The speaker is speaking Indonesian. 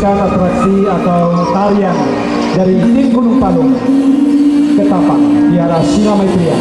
menyaksikan atraksi atau tarian dari tim Gunung Palung Ketapang di arah Maitria